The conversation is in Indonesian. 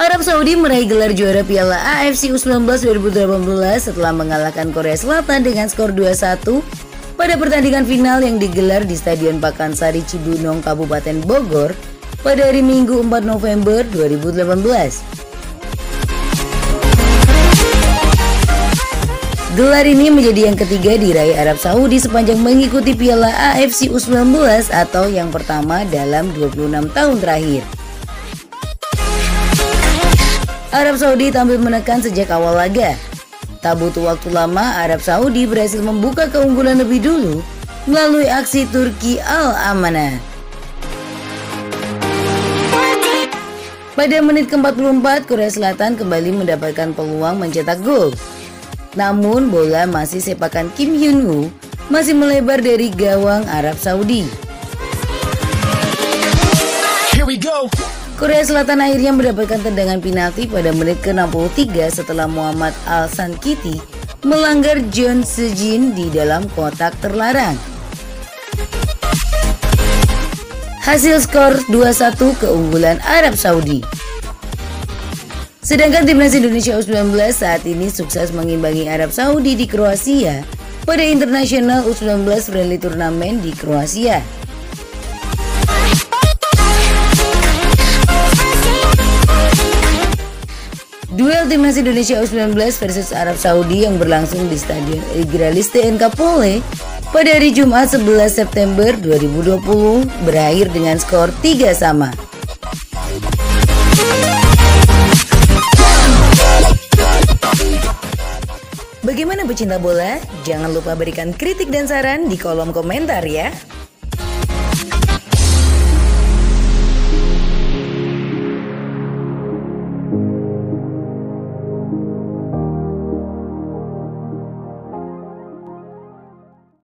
Arab Saudi meraih gelar juara Piala AFC U19 2018 setelah mengalahkan Korea Selatan dengan skor 2-1 pada pertandingan final yang digelar di Stadion Pakansari Cibunong, Kabupaten Bogor pada hari Minggu 4 November 2018. Gelar ini menjadi yang ketiga diraih Arab Saudi sepanjang mengikuti Piala AFC U19 atau yang pertama dalam 26 tahun terakhir. Arab Saudi tampil menekan sejak awal laga. Tak butuh waktu lama, Arab Saudi berhasil membuka keunggulan lebih dulu melalui aksi Turki Al-Amanah. Pada menit ke-44, Korea Selatan kembali mendapatkan peluang mencetak gol. Namun bola masih sepakan Kim Hyun Woo masih melebar dari gawang Arab Saudi. Korea Selatan akhirnya mendapatkan tendangan penalti pada menit ke-63 setelah Muhammad Al Sankiti melanggar John Sejin di dalam kotak terlarang. Hasil skor 2-1 keunggulan Arab Saudi. Sedangkan timnas Indonesia U19 saat ini sukses mengimbangi Arab Saudi di Kroasia pada International U19 Friendly Turnamen di Kroasia. Duel timnas Indonesia U19 versus Arab Saudi yang berlangsung di Stadion Igraliste NK Pole pada hari Jumat 11 September 2020 berakhir dengan skor 3 sama. Bagaimana pecinta bola? Jangan lupa berikan kritik dan saran di kolom komentar ya.